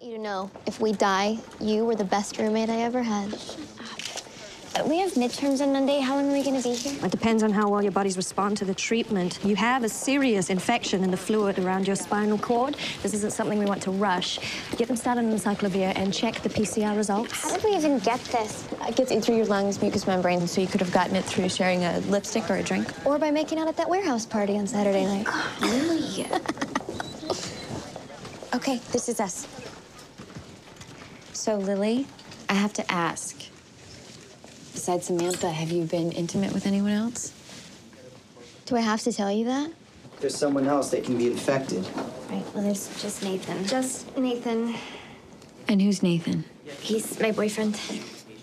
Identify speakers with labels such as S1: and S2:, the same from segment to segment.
S1: you to know if we die, you were the best roommate I ever had.
S2: Uh, We have midterms on Monday. How long are we going to be here?
S3: It depends on how well your bodies respond to the treatment. You have a serious infection in the fluid around your spinal cord. This isn't something we want to rush. Get them started on acyclovir and check the PCR results.
S2: How did we even get this?
S4: It gets in through your lungs, mucous membrane, so you could have gotten it through sharing a lipstick or a drink.
S1: Or by making out at that warehouse party on Saturday night.
S2: Really? okay, this is us.
S4: So, Lily, I have to ask. Besides Samantha, have you been intimate with anyone else?
S1: Do I have to tell you that?
S5: There's someone else that can be infected.
S2: Right, well, there's just Nathan.
S1: Just Nathan.
S4: And who's Nathan?
S2: He's my boyfriend.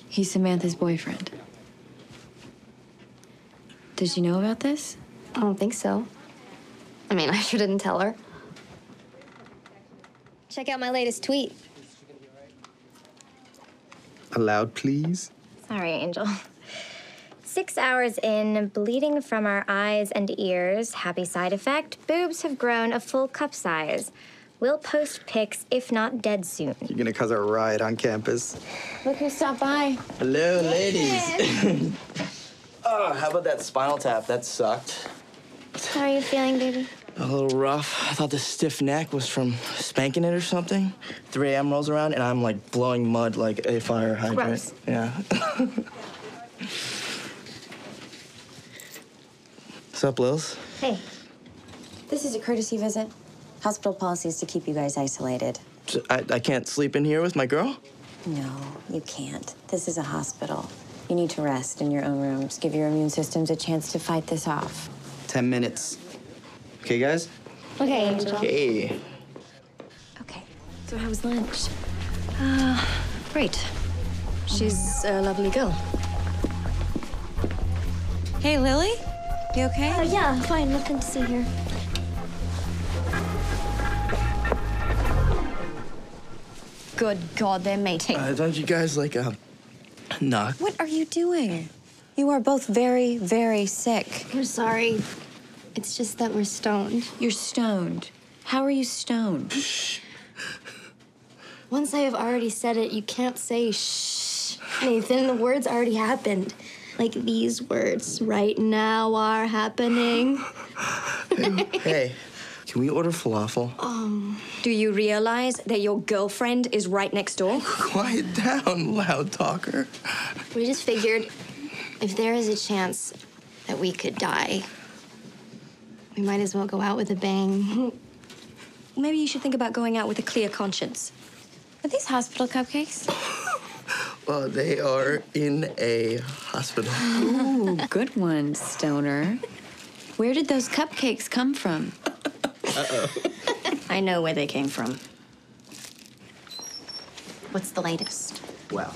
S4: He's Samantha's boyfriend. Did you know about this?
S1: I don't think so. I mean, I sure didn't tell her. Check out my latest tweet.
S5: Aloud, please.
S2: Sorry, Angel. Six hours in, bleeding from our eyes and ears. Happy side effect. Boobs have grown a full cup size. We'll post pics, if not dead soon.
S5: You're gonna cause a riot on campus.
S4: Look who stopped by.
S6: Hello, ladies. oh, how about that spinal tap? That sucked.
S2: How are you feeling, baby?
S6: A little rough. I thought the stiff neck was from spanking it or something. 3 a.m. rolls around and I'm like blowing mud like a fire hydrant.
S2: Gross.
S6: Yeah. What's up, Lils?
S2: Hey.
S7: This is a courtesy visit. Hospital policy is to keep you guys isolated.
S6: So I, I can't sleep in here with my girl?
S7: No, you can't. This is a hospital. You need to rest in your own rooms. Give your immune systems a chance to fight this off.
S5: Ten minutes. Okay, guys?
S2: Okay, Angel.
S6: Hey.
S3: Okay. So how was lunch? Uh, great. She's a lovely girl.
S4: Hey, Lily? You okay?
S1: Oh, yeah, fine. Nothing to see here.
S3: Good God, they're mating.
S6: Uh, don't you guys like uh, knock?
S7: What are you doing? You are both very, very sick.
S1: I'm sorry. It's just that we're stoned.
S7: You're stoned. How are you stoned?
S1: Once I have already said it, you can't say shh. Nathan, the words already happened. Like these words right now are happening.
S6: hey, can we order falafel? Um.
S3: Do you realize that your girlfriend is right next door?
S6: Quiet down, loud talker.
S1: We just figured if there is a chance that we could die, we might as well go out with a bang.
S3: Maybe you should think about going out with a clear conscience.
S7: Are these hospital cupcakes?
S6: Well, they are in a hospital.
S4: Ooh, good one, Stoner. Where did those cupcakes come from? Uh-oh.
S3: I know where they came from.
S8: What's the latest?
S5: Well,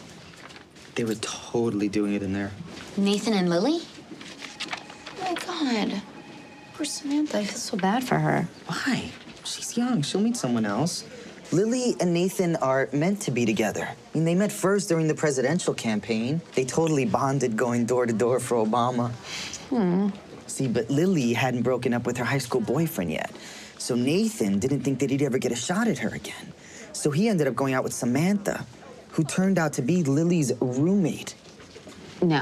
S5: they were totally doing it in there.
S8: Nathan and Lily?
S4: Oh my God. Poor Samantha. I feel so bad for her.
S5: Why? She's young. She'll meet someone else. Lily and Nathan are meant to be together. I mean, they met first during the presidential campaign. They totally bonded going door to door for Obama. Hmm. See, but Lily hadn't broken up with her high school boyfriend yet. So Nathan didn't think that he'd ever get a shot at her again. So he ended up going out with Samantha, who turned out to be Lily's roommate.
S8: No.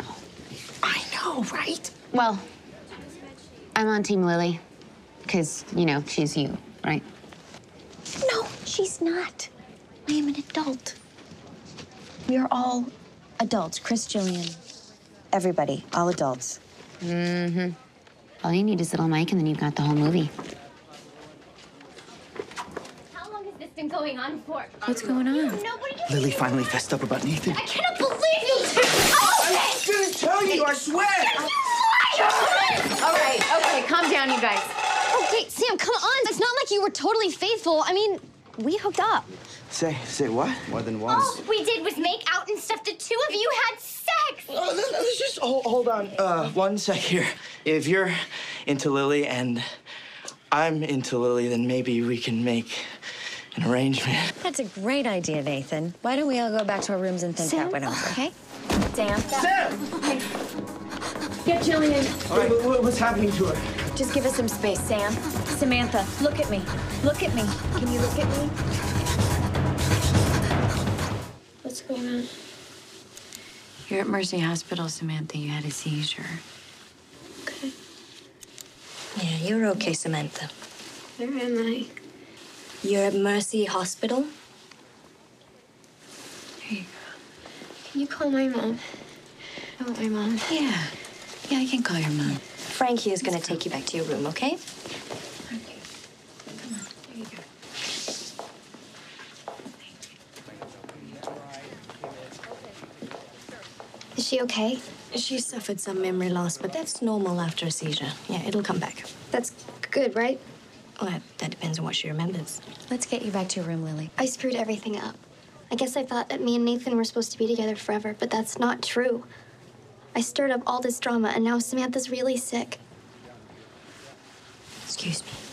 S5: I know, right?
S8: Well, I'm on Team Lily. Because, you know, she's you, right?
S2: No, she's not. I am an adult. We are all adults. Chris, Jillian.
S7: Everybody, all adults. Mm-hmm.
S8: All you need is little Mike, and then you've got the whole movie.
S2: How long has this been going on for?
S4: What's going on?
S2: Nobody
S5: Lily finally fessed up about Nathan.
S2: I cannot believe you two! Oh,
S5: I didn't tell you, I swear!
S4: All right, okay, down, you guys.
S1: Okay, Sam, come on. It's not like you were totally faithful. I mean, we hooked up.
S6: Say, say what?
S5: More than once.
S2: All we did was make out and stuff. The two of you had sex.
S6: Uh, let- let's just hold, hold on uh, one sec here. If you're into Lily and I'm into Lily, then maybe we can make an arrangement.
S7: That's a great idea, Nathan. Why don't we all go back to our rooms and think that one over?
S2: Okay. Sam.
S6: Sam!
S4: Get Jillian.
S6: All right, what- what- what's happening to her?
S4: Just give us some space, Sam. Samantha, look at me. Look at me. Can you look at me? What's going on?
S7: You're at Mercy Hospital, Samantha. You had a seizure.
S1: Okay.
S3: Yeah, you're okay, Samantha.
S1: Where am I?
S3: You're at Mercy Hospital.
S7: There you go.
S1: Can you call my mom? I want my mom.
S7: Yeah. Yeah, I can call your mom.
S3: Frankie is gonna take you back to your room, okay?
S1: Is she okay?
S3: She suffered some memory loss, but that's normal after a seizure. Yeah, it'll come back.
S1: That's good, right?
S3: Well, that depends on what she remembers.
S7: Let's get you back to your room, Lily.
S1: I screwed everything up. I guess I thought that me and Nathan were supposed to be together forever, but that's not true. I stirred up all this drama, and now Samantha's really sick.
S3: Excuse me.